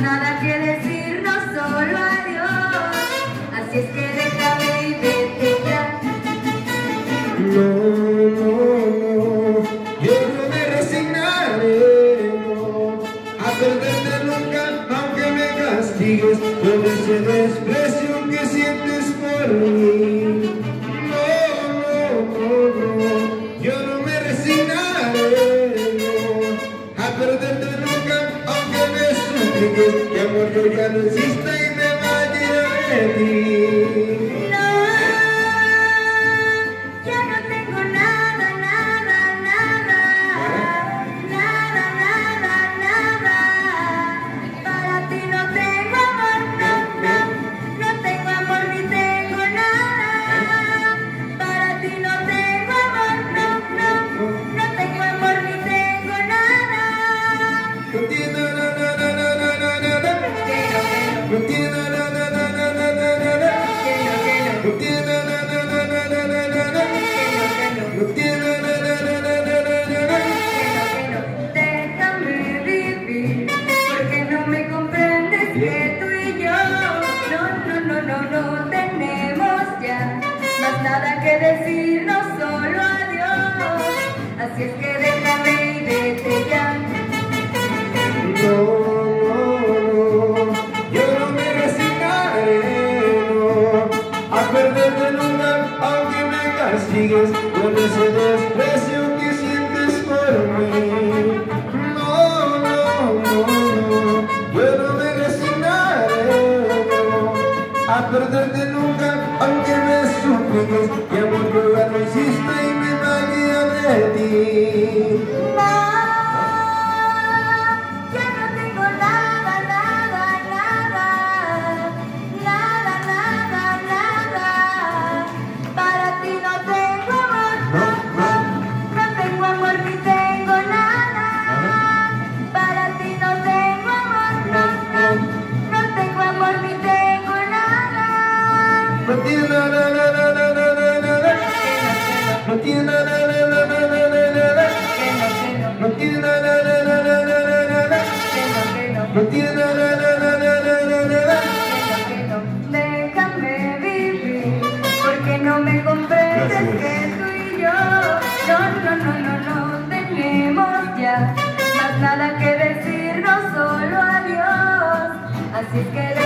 nada que decirnos, solo adiós. Así es que déjame y vete ya. No, no, no, yo no me resignaré, no, a perderte nunca, aunque me castigues con ese desprecio que sientes por mí. Que amor yo ya no exista y me vaya de ti. Nada que decirnos, solo adiós. Así es que perderte nunca, aunque me castigues con ese desprecio que sientes por mí. No, no, no, no. Yo no me resignaré, a perderte nunca, aunque me supliques que amor ya no existe y me no tiene nada, nada, nada, nada, nada, no tiene nada, nada, nada, nada, no tiene nada, nada, nada, nada, no tiene nada, nada, nada, nada, déjame vivir, porque no me comprendes tú y yo, no, no, no, no, no tenemos ya más nada que decirnos, solo adiós, así que